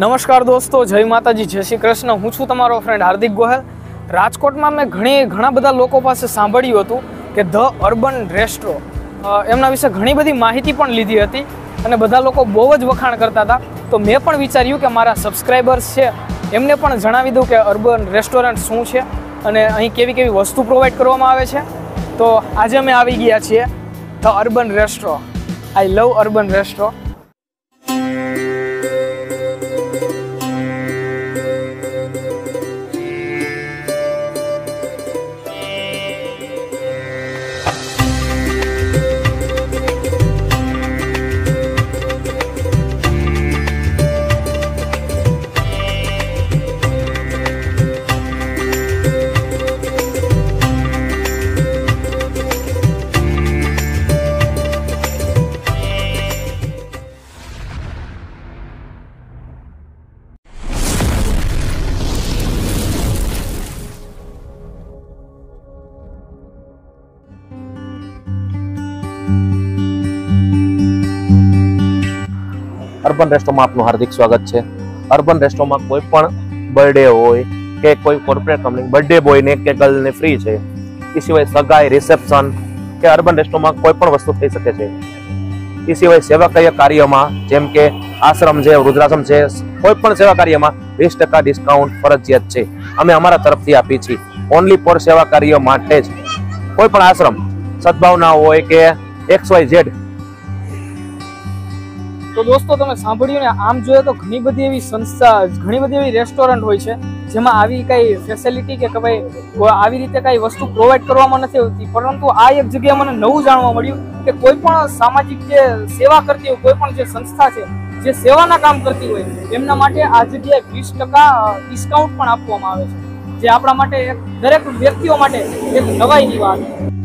નમસ્કાર દોસ્તો, જય માતાજી, જય શ્રી કૃષ્ણ. હું છું તમારો ફ્રેન્ડ હાર્દિક ગોહેલ. રાજકોટમાં મેં ઘણી, ઘણા બધા લોકો પાસે સાંભળ્યું હતું કે ધ અર્બન રેસ્ટ્રો. એમના વિશે ઘણી બધી માહિતી પણ લીધી હતી અને બધા લોકો બહુ જ વખાણ કરતા હતા. તો મેં પણ વિચાર્યું કે મારા સબસ્ક્રાઈબર્સ છે, એમને પણ જણાવી દઉં કે અર્બન રેસ્ટોરન્ટ શું છે અને અહીં કેવી કેવી વસ્તુ પ્રોવાઈડ કરવામાં આવે છે. તો આજે અમે આવી ગયા છીએ the urban restro. I love urban restro. Urban રેસ્ટોમાં આપનું હાર્દિક સ્વાગત છે. અર્બન રેસ્ટોમાં કોઈ પણ બર્થડે હોય કે કોઈ કોર્પોરેટ કંપની બર્થડે બોયને કે ગર્લને ફ્રી છે, એ સિવાય સગાઈ રિસેપ્શન કે અર્બન રેસ્ટોમાં કોઈ પણ વસ્તુ થઈ શકે છે. એ સિવાય સેવાકીય કાર્યમાં જેમ કે આશ્રમ છે, વૃદ્ધાશ્રમ છે, કોઈ પણ સેવા કાર્યમાં વીસ ટકા ડિસ્કાઉન્ટ ફરજિયાત છે. અમે અમારા તરફથી આપીએ છીએ. ઓનલી ફોર સેવા કાર્ય માટે જ. કોઈ પણ આશ્રમ, સદભાવના હોય કે એક્સ વાય ઝેડ તો દોસ્તો, તમે સાંભળ્યું ને, આમ જોઈએ તો ઘણી બધી એવી સંસ્થા, ઘણી બધી એવી રેસ્ટોરન્ટ હોય છે, જેમાં આવી કઈ ફેસિલિટી કે ભાઈ આવી રીતે કઈ વસ્તુ પ્રોવાઈડ કરવામાં નથી હોતી પરંતુ આ એક જગ્યાએ મને નવું જાણવા મળ્યું કે કોઈ પણ સામાજિક જે સેવા કરતી હોય, કોઈ પણ જે સંસ્થા છે, જે સેવાના કામ કરતી હોય, એમના માટે આ જગ્યાએ વીસ ટકા ડિસ્કાઉન્ટ પણ આપવામાં આવે છે. જે આપણા માટે દરેક વ્યક્તિઓ માટે એક નવાઈની વાત. છે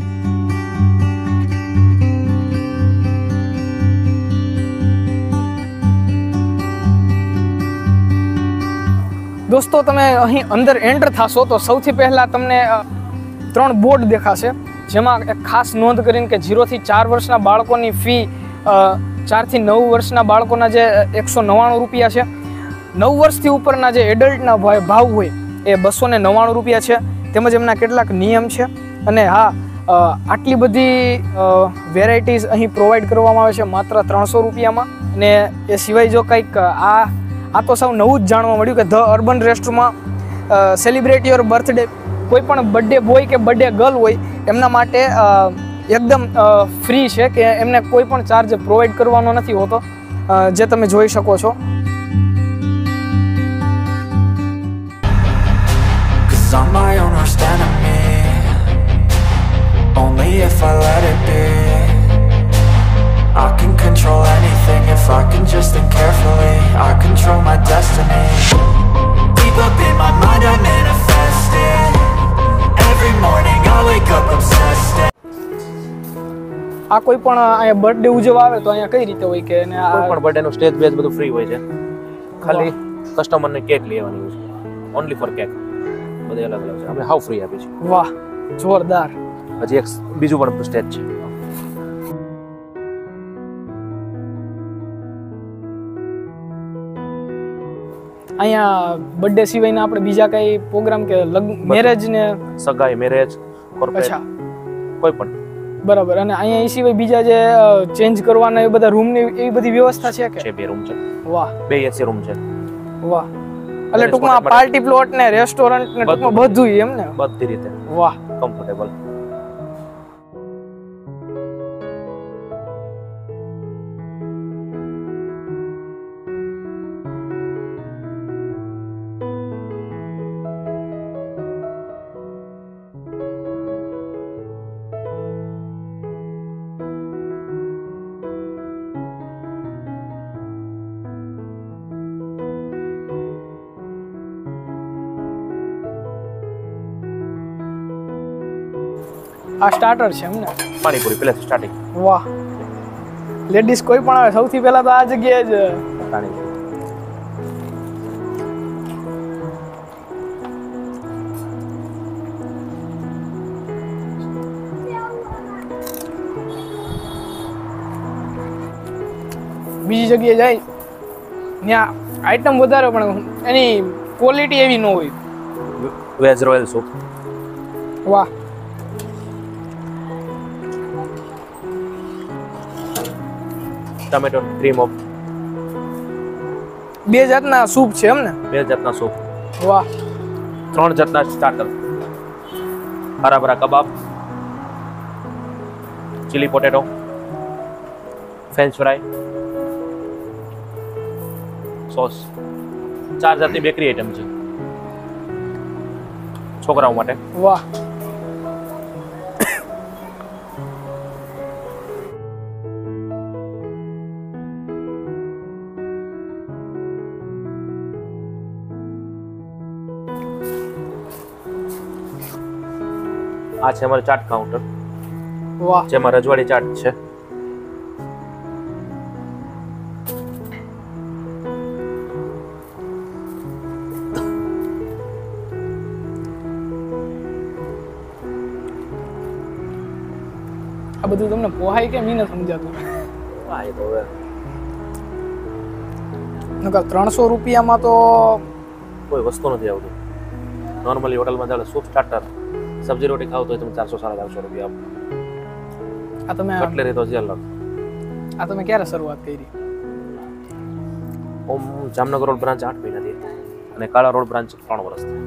દોસ્તો, તમે અહીં અંદર એન્ટર થશો તો સૌથી પહેલાં તમને ત્રણ બોર્ડ દેખાશે, જેમાં એક ખાસ નોંધ કરીને કે જીરોથી ચાર વર્ષના બાળકોની ફી ચારથી નવ વર્ષના બાળકોના જે એકસો નવ્વાણું રૂપિયા છે. નવ વર્ષથી ઉપરના જે એડલ્ટના ભાવ ભાવ હોય, એ બસો ને નવ્વાણું રૂપિયા છે. તેમજ એમના કેટલાક નિયમ છે. અને હા આટલી બધી વેરાયટીઝ અહીં પ્રોવાઈડ કરવામાં આવે છે, માત્ર ત્રણસો રૂપિયામાં. અને એ સિવાય જો કંઈક આ આ તો સૌ નવું જ જાણવા મળ્યું કે ધ અર્બન રેસ્ટોરન્ટમાં સેલિબ્રેટ યોર બર્થડે કોઈ પણ બર્થડે બોય કે બર્થડે ગર્લ હોય, એમના માટે એકદમ ફ્રી છે કે એમને કોઈ પણ ચાર્જ પ્રોવાઈડ કરવાનો નથી હોતો જે તમે જોઈ શકો છો. Cause I'm my own worst enemy Only if I let it be. Control anything if I can just think carefully. I control my destiny. Deep up in my mind I manifest it Every morning I wake up obsessed. આ કોઈ પણ અહીંયા birthday ઉજવવા આવે તો અહીંયા કઈ રીતે હોય કે અને આ- કોઈ પણ બર્થડે નો સ્ટેજ બેજ બધું ફ્રી હોય છે. ખાલી કસ્ટમરને કેક લેવાની હોય છે. ઓનલી ફોર કેક બધે અલગ અલગ છે. આપણે હાવ ફ્રી આપીએ છીએ. વાહ જોરદાર. હજી એક બીજું પણ સ્ટેજ છે. અહીંયા બર્થડે સિવાયના આપણે બીજા કઈ પ્રોગ્રામ કે લગ્ન મેરેજ ને સગાઈ મેરેજ અચ્છા. કોઈ પણ. બરાબર. અને અહીંયા એ સિવાય બીજા જે ચેન્જ કરવાના એ બધા રૂમની એવી બધી વ્યવસ્થા છે કે? છે બે રૂમ છે. વાહ. બે એસી રૂમ છે. વાહ. એટલે ટૂંકમાં પાર્ટી પ્લોટ ને રેસ્ટોરન્ટ ને ટૂંકમાં બધું. એમ ને? બધી રીતે. વાહ. કમ્ફર્ટેબલ આ સ્ટાર્ટર છે એમને પાણીપુરી પહેલે સ્ટાર્ટિંગ વાહ. લેડીઝ કોઈ પણ આવે સૌથી પહેલા તો આ જગ્યાએ જ. પાણીપુરી બીજી જગ્યાએ જાય. ત્યાં આઈટમ વધારે પણ એની ક્વોલિટી એવી ન હોય. વેજ રોયલ સૂપ વાહ. ટમેટો ક્રીમ ઓફ બે જાતના સૂપ છે એમ ને? બે જાતના સૂપ વાહ. ત્રણ જાતના starter hara bhara kabab chilli potato french fry sauce ચાર જાતની બેકરી આઈટમ છે. છોકરાઓ માટે. વાહ. આ છે અમારું ચાટ કાઉન્ટર વાહ. જેમાં રજવાડી ચાટ છે. આ બધું તમને પોહાય કેમ નહીં સમજાતું? હા એ તો હવે નકર ત્રણસો રૂપિયામાં તો કોઈ વસ્તુ નથી આવતું. નોર્મલી હોટલમાં ચાલે સૂપ સ્ટાર્ટર સબ્જી રોટી ખાવ તો તમે ચારસો સાડા ચારસો રૂપિયા આપો. આ તમે કટલેરી તો જે અલગ. આ તમે ક્યારે શરૂઆત કરી? ઓમ જામનગર રોડ બ્રાન્ચ આઠ મહિનાથી અને કાળા રોડ બ્રાન્ચ ત્રણ વર્ષથી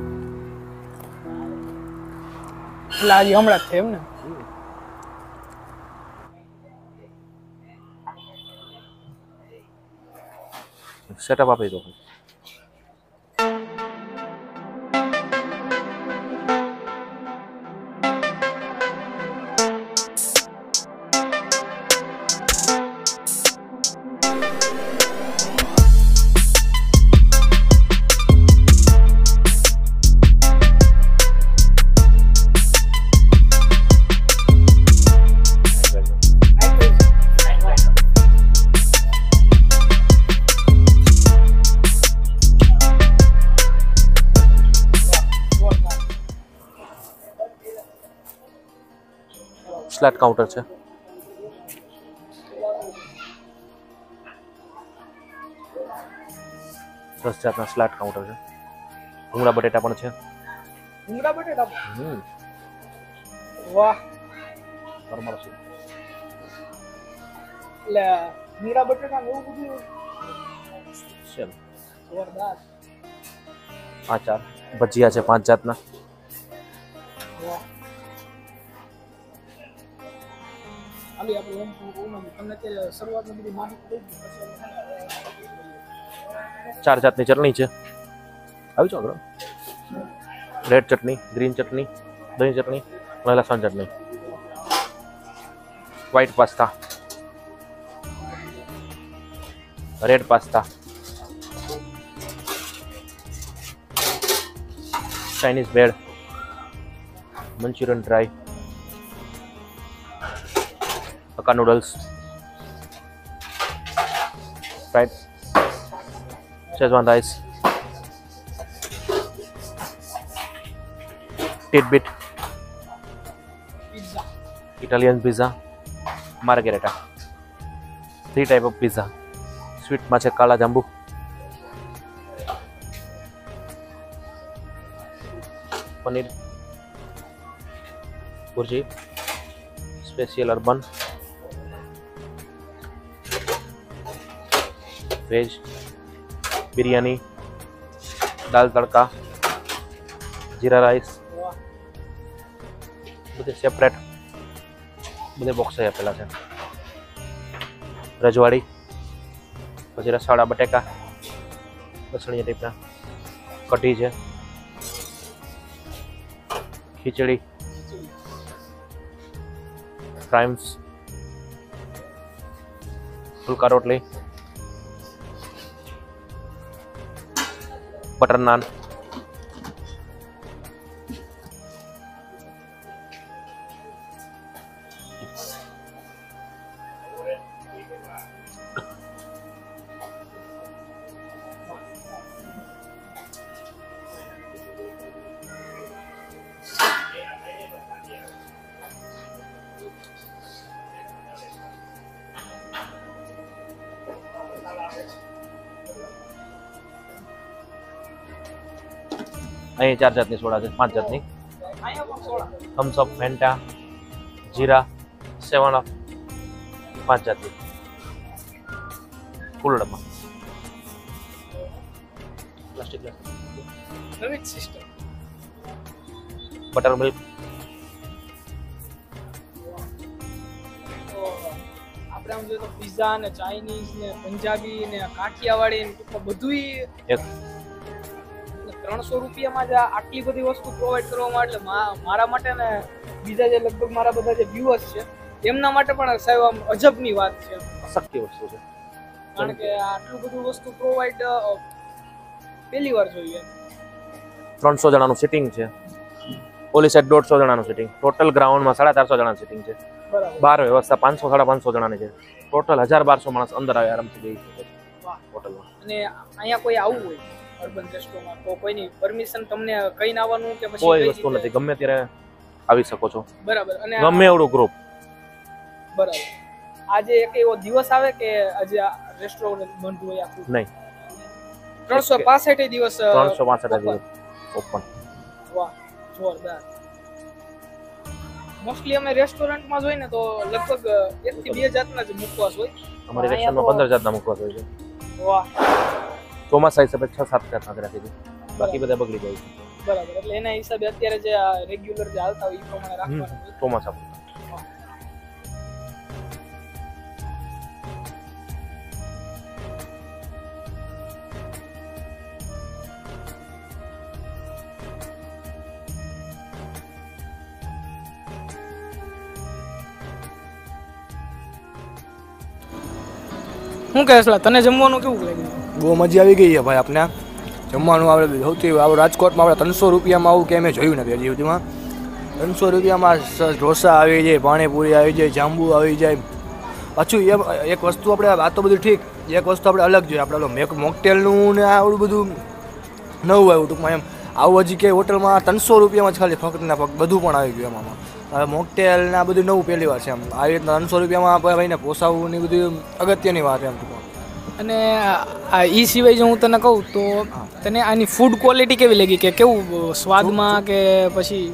એટલે આજે હમણાં જ એમ ને? સેટઅપ આપી દો. સ્લેટ કાઉન્ટર છે. દસ જાતના સ્લેટ કાઉન્ટર છે. ભૂંગળા બટેટા પણ છે. ભૂંગળા બટેટા હમ. વાહ. પરમાર સૂપ એટલે ભૂંગળા બટેટા એવું બધું છે જોરદાર આ ચાર. ભજીયા છે પાંચ જાતના. વાહ. આલી આપણે એમ કહું ને, તમને કે શરૂઆતમાં બધી માહિતી દઈ દીધી, પછી આપણે ચાર જાતની ચટણી છે. આવી જાઓ આગળ રેડ ચટણી ગ્રીન ચટણી દહીં ચટણી અને લસણ chutney. White pasta red pasta Chinese bread manchurian dry hakka noodles fried schezwan rice titbit Italian pizza margherita three type of pizza sweet माचे kala jamun paneer bhurji special urban special urban veg biryani dal tadka jeera rice વાહ બધે separate બધે box આપેલા છે રજવાડી પછી રસાવાળા બટેકા લસણીયા ટાઈપના કઢી છે ખીચડી ફ્રાઈમ્સ ફુલકા રોટલી બટર નાન. અહીં ચાર જાતની સોડા છે પાંચ જાતની. થમ્સઅપ ફેન્ટા જીરા સેવન અપ પાંચ જાતની. ફૂલ ડબ્બા. પ્લાસ્ટિક નવી સિસ્ટમ બટર મિલ્ક આપણે આમ જોઈએ તો પિઝા ને ચાઇનીઝ ને પંજાબી ને કાઠિયાવાડી ને બધું એક ત્રણસો રૂપિયામાં જ આટલી બધી વસ્તુ પ્રોવાઈડ કરવામાં એટલે મારા માટે ને બીજા જે લગભગ મારા બધા જે વ્યુઅર્સ છે એમના માટે પણ સાહેબ આમ અજબની વાત છે. શક્તિ વસ્તુ છે. કારણ કે આટલું બધું વસ્તુ પ્રોવાઈડ પહેલી વાર જોઈએ. ત્રણસો જણાનું સિટિંગ છે. પોલીસ સાઈડ દોઢસો જણાનું સિટિંગ ટોટલ ગ્રાઉન્ડમાં સાડા ચારસો જણાનું સિટિંગ છે. બાર વ્યવસ્થા પાંચસો સાડા પાંચસો જણાની છે. ટોટલ હજાર બારસો માણસ અંદર આવે આરામથી જઈ શકે છે. હોટલમાં અને અહીંયા કોઈ આવવું હોય? અર્બન રેસ્ટોરન્ટમાં. તો કોઈની પરમિશન તમને કઈ આવવાનું કે પછી કોઈ વસ્તુ નથી ગમે ત્યારે આવી શકો છો. બરાબર. અને ગમે એવડું ગ્રુપ બરાબર. આજે એક એવો દિવસ આવે કે આજે રેસ્ટોરન્ટ બંધ હોય આખું. નહીં. ત્રણસો પાસઠ દિવસ ત્રણસો પાસઠ દિવસ ઓપન. વાહ જોરદાર. મોસ્ટલી અમે રેસ્ટોરન્ટમાં જોઈએ ને તો લગભગ એક થી બે જાતના જ મુખવાસ હોય. અમારી રેસ્ટોરન્ટમાં પંદર જાતના મુખવાસ હોય છે. વાહ. ચોમાસા હિસાબે છ સાત જાતના રાખી દઉં બાકી બધા બગડી જાય છે. બરાબર. એટલે એના હિસાબે અત્યારે જે રેગ્યુલર જે હાલતા હોય એ પ્રમાણે રાખવાનું ચોમાસા શું કહેશ તને જમવાનું કેવું લાગ્યું? બહુ મજા આવી ગઈ છે ભાઈ આપણે જમવાનું આપણે સૌથી આપણે રાજકોટમાં આપણે ત્રણસો રૂપિયામાં આવું કે મેં જોયું નથી હજી સુધીમાં. ત્રણસો રૂપિયામાં ઢોસા આવી જાય, પાણીપુરી આવી જાય, જાંબુ આવી જાય. પાછું એમ, એક વસ્તુ આપણે, આ તો બધું ઠીક, એક વસ્તુ આપણે અલગ જોઈએ. આપણે મેક, મોકટેલનું ને આવડું બધું નવું આવ્યું ટૂંકમાં એમ. આવું હજી કે હોટલમાં ત્રણસો રૂપિયામાં જ ખાલી ફક્ત ફક્ત બધું પણ આવી ગયું એમાં હવે મોકટેલ ને આ બધું નવું પહેલી વાર છે એમ. આવી રીતના ત્રણસો રૂપિયામાં ભાઈને પોસાવવું ને બધું અગત્યની વાત એમ ટૂંકમાં. અને ઈ સિવાય જો હું તને કહું તો તને આની ફૂડ ક્વોલિટી કેવી લાગી? કે કેવું સ્વાદમાં કે પછી?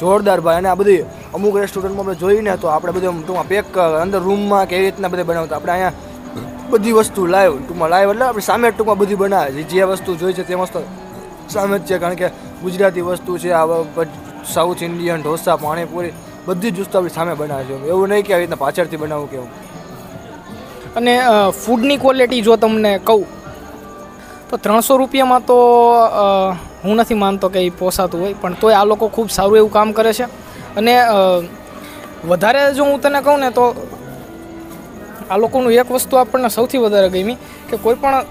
જોરદાર ભાઈ, અને આ બધી અમુક રેસ્ટોરન્ટમાં આપણે જોઈને તો આપણે બધું ટૂંકમાં પેક અંદર રૂમમાં કે એવી રીતના બધા બનાવતા. આપણે અહીંયા બધી વસ્તુ લાઈવ ટૂંકમાં લાઈવ એટલે આપણે સામે ટૂંકમાં બધી બનાવે જે વસ્તુ જોઈ છે તે વસ્તુ સામે જ છે. કારણ કે ગુજરાતી વસ્તુ છે, આ સાઉથ ઇન્ડિયન ઢોસા, પાણીપુરી, બધી જ વસ્તુ આપણી સામે બનાવે છે. એવું નહીં કે આવી રીતના પાછળથી બનાવું કે એવું. અને ફૂડની ક્વોલિટી જો તમને કહું, તો ત્રણસો રૂપિયામાં તો હું નથી માનતો કે એ પોસાતું હોય, પણ તોય આ લોકો ખૂબ સારું એવું કામ કરે છે. અને વધારે જો હું તને કહું ને તો આ લોકોનું એક વસ્તુ આપણને સૌથી વધારે ગમી કે કોઈ પણ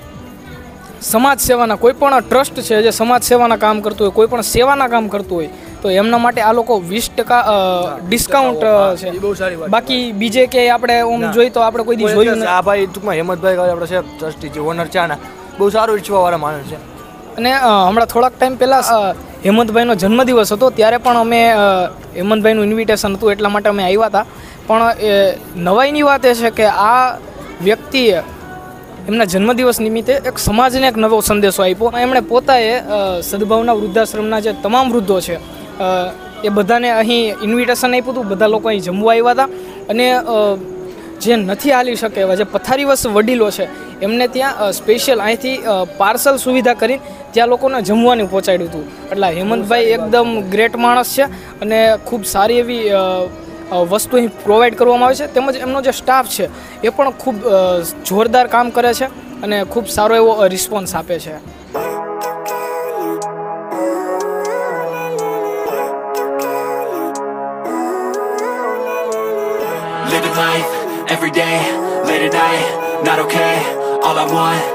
સમાજ સેવાના કોઈ પણ ટ્રસ્ટ છે જે સમાજ સેવાના કામ કરતું હોય, કોઈ પણ સેવાના કામ કરતું હોય તો એમના માટે આ લોકો વીસ ટકા ડિસ્કાઉન્ટ છે. બહુ સારી બાકી બીજે કે આપણે ઓમ. જોઈ તો આપણે કોઈ દી જોયું આ ભાઈ ટૂંકમાં હેમંતભાઈ આપણે છે ટ્રસ્ટી છે ઓનર છે આના. બહુ સારું ઈચ્છવાવાળા માણસ છે. અને હમણાં થોડાક ટાઈમ પહેલાં હેમંતભાઈનો જન્મદિવસ હતો ત્યારે પણ અમે હેમંતભાઈનું ઇન્વિટેશન હતું એટલા માટે અમે આવ્યા હતા. પણ એ નવાઈની વાત એ છે કે આ વ્યક્તિએ એમના જન્મદિવસ નિમિત્તે એક સમાજને એક નવો સંદેશો આપ્યો. એમણે પોતાએ સદભાવના વૃદ્ધાશ્રમના જે તમામ વૃદ્ધો છે એ બધાને અહીં ઇન્વિટેશન આપ્યું હતું. બધા લોકો અહીં જમવા આવ્યા હતા. અને જે નથી હાલી શકે એવા જે પથારીવશ વડીલો છે, એમને ત્યાં સ્પેશિયલ અહીંથી પાર્સલ સુવિધા કરી ત્યાં લોકોને જમવાનું પહોંચાડ્યું હતું. એટલે હેમંતભાઈ એકદમ ગ્રેટ માણસ છે અને ખૂબ સારી એવી વસ્તુ અહીં પ્રોવાઈડ કરવામાં આવે છે. તેમજ એમનો જે સ્ટાફ છે, એ પણ ખૂબ જોરદાર કામ કરે છે અને ખૂબ સારો એવો રિસ્પોન્સ આપે છે. Living life, every day, late at night, not okay All I want,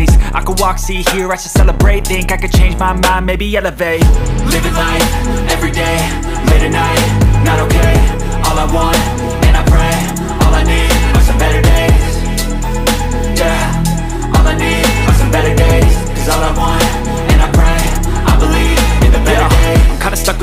face I could walk, see, hear, I should celebrate. Think I could change my mind, maybe elevate. Living life, every day, late at night, not okay. All I want,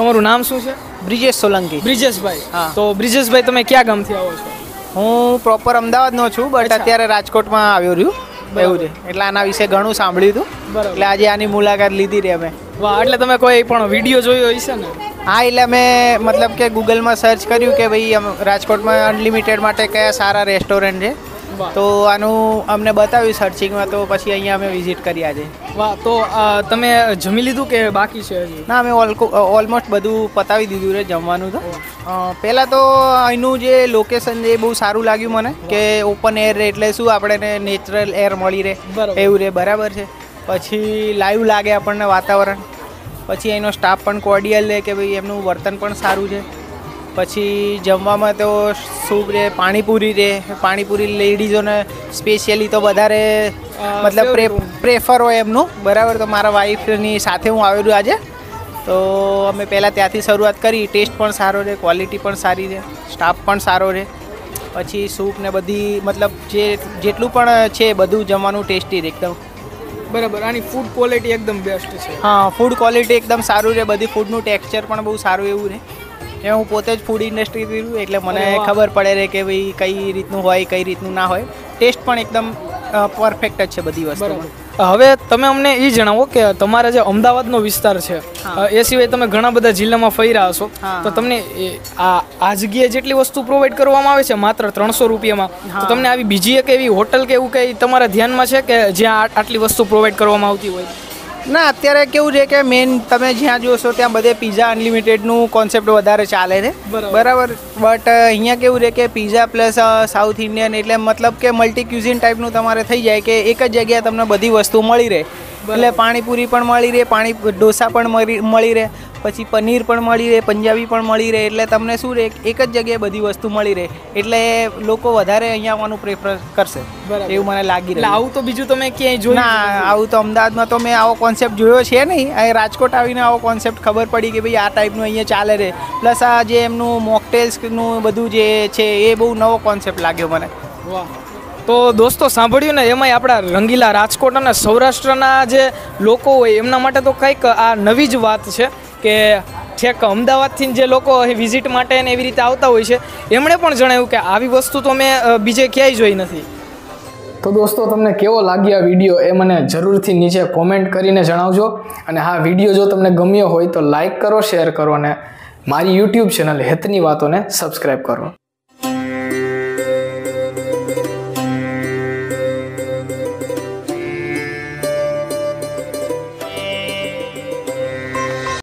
તમારું નામ શું છે? બ્રિજેશ સોલંકી. બ્રિજેશભાઈ. હા. તો બ્રિજેશભાઈ તમે ક્યાં ગામથી આવો છો? હું પ્રોપર અમદાવાદનો છું બટ અત્યારે રાજકોટમાં આવ્યો રહ્યું. એવું છે. એટલે આના વિશે ઘણું સાંભળ્યું હતું. એટલે આજે આની મુલાકાત લીધી રહી અમે. વાહ એટલે તમે કોઈ પણ વીડિયો જોયો હશે ને? હા એટલે મેં મતલબ કે ગૂગલમાં સર્ચ કર્યું કે ભાઈ રાજકોટમાં અનલિમિટેડ માટે કયા સારા રેસ્ટોરન્ટ છે. તો આનું અમને બતાવ્યું સર્ચિંગમાં તો પછી અહીંયા અમે વિઝિટ કર્યા છે વાહ તો તમે જમી લીધું કે બાકી છે હજી? ના અમે ઓલમોસ્ટ બધું પતાવી દીધું રે જમવાનું તો. પહેલાં તો અહીંનું જે લોકેશન છે એ બહુ સારું લાગ્યું મને કે ઓપન એર એટલે શું આપણે નેચરલ એર મળી રહે. એવું રહે બરાબર છે. પછી લાઈવ લાગે આપણને વાતાવરણ. પછી એનો સ્ટાફ પણ કોર્ડિયલ રહે કે ભાઈ એમનું વર્તન પણ સારું છે. પછી જમવામાં તો સૂપ રહે પાણીપુરી રહે. પાણીપુરી લેડીઝોને સ્પેશિયલી તો વધારે મતલબ પ્રે પ્રેફર હોય એમનું. બરાબર તો મારા વાઈફની સાથે હું આવેલું આજે. તો અમે પહેલાં ત્યાંથી શરૂઆત કરી. ટેસ્ટ પણ સારો રહે ક્વોલિટી પણ સારી રહે સ્ટાફ પણ સારો રહે. પછી સૂપ ને બધી મતલબ જે જેટલું પણ છે બધું જમવાનું ટેસ્ટી રહે એકદમ. બરાબર આની ફૂડ ક્વોલિટી એકદમ બેસ્ટ છે. હા ફૂડ ક્વોલિટી એકદમ સારું રહે. બધી ફૂડનું ટેક્સચર પણ બહુ સારું એવું રહે. એ હું પોતે જ ફૂડ ઇન્ડસ્ટ્રીથી છું એટલે મને ખબર પડે રહે કે ભાઈ કઈ રીતનું હોય કઈ રીતનું ના હોય. ટેસ્ટ પણ એકદમ પરફેક્ટ જ છે બધી વસ્તુ હવે તમે અમને એ જણાવો કે તમારા જે અમદાવાદનો વિસ્તાર છે એ સિવાય તમે ઘણા બધા જિલ્લામાં ફર્યા હશો. તો તમને એ આ આ જગ્યાએ જેટલી વસ્તુ પ્રોવાઈડ કરવામાં આવે છે માત્ર ત્રણસો રૂપિયામાં તો તમને આવી બીજી એક એવી હોટલ કે એવું કંઈ તમારા ધ્યાનમાં છે કે જ્યાં આટલી વસ્તુ પ્રોવાઈડ કરવામાં આવતી હોય? ના અત્યારે કેવું છે કે મેન તમે જ્યાં જોશો ત્યાં બધે પીઝા અનલિમિટેડનું કોન્સેપ્ટ વધારે ચાલે છે. બરાબર. બટ અહીંયા કેવું છે કે પીઝા પ્લસ સાઉથ ઇન્ડિયન એટલે મતલબ કે મલ્ટી ક્યુઝિન ટાઈપનું તમારે થઈ જાય કે એક જ જગ્યાએ તમને બધી વસ્તુ મળી રહે. એટલે પાણીપુરી પણ મળી રહે પાણી ઢોસા પણ મળી રહે. પછી પનીર પણ મળી રહે પંજાબી પણ મળી રહે એટલે તમને શું રહે એક જ જગ્યાએ બધી વસ્તુ મળી રહે એટલે લોકો વધારે અહીંયા આવવાનું પ્રેફર કરશે. એવું મને લાગી એટલે રહ્યું આવું તો બીજું તમે ક્યાંય જોયું ના આવું તો અમદાવાદમાં તો મેં આવો કોન્સેપ્ટ જોયો છે નહીં. અહીં રાજકોટ આવીને આવો કોન્સેપ્ટ ખબર પડી કે ભાઈ આ ટાઈપનું અહીંયા ચાલે રહે. પ્લસ આ જે એમનું મોકટેલ્સનું બધું જે છે એ બહુ નવો કોન્સેપ્ટ લાગ્યો મને. વાહ. તો દોસ્તો સાંભળ્યું ને એમાંય આપણા રંગીલા રાજકોટ અને સૌરાષ્ટ્રના જે લોકો હોય એમના માટે તો કંઈક આ નવી જ વાત છે. કે છેક અમદાવાદથી જે લોકો વિઝિટ માટે ને એવી રીતે આવતા હોય છે, એમણે પણ જણાવ્યું કે આવી વસ્તુ તો મેં બીજે ક્યાંય જોઈ નથી. તો દોસ્તો, તમને કેવો લાગ્યો આ વીડિયો એ મને જરૂરથી નીચે કોમેન્ટ કરીને જણાવજો. અને હા વીડિયો જો તમને ગમ્યો હોય તો લાઈક કરો શેર કરો અને મારી યુટ્યુબ ચેનલ હેતની વાતોને સબસ્ક્રાઈબ કરો.